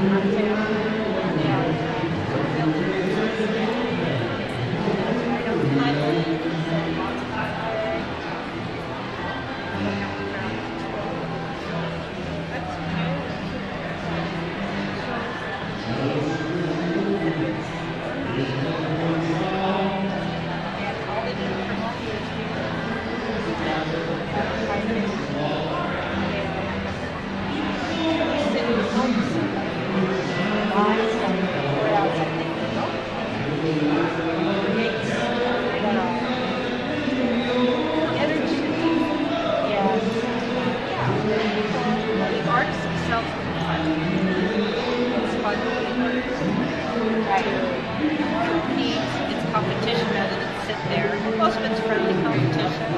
The It's fun to compete. It's competition rather than sit there. Most of it's friendly competition.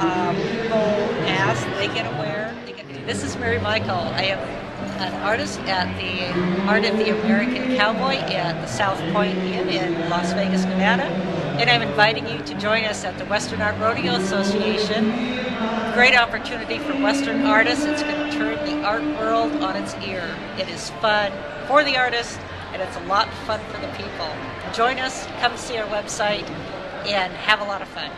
Um, people ask, they get aware. They get this is Mary Michael. I am an artist at the Art of the American Cowboy at the South Point Inn in Las Vegas, Nevada. And I'm inviting you to join us at the Western Art Rodeo Association. Great opportunity for Western artists. It's going to turn the art world on its ear. It is fun for the artists and it's a lot of fun for the people. Join us, come see our website, and have a lot of fun.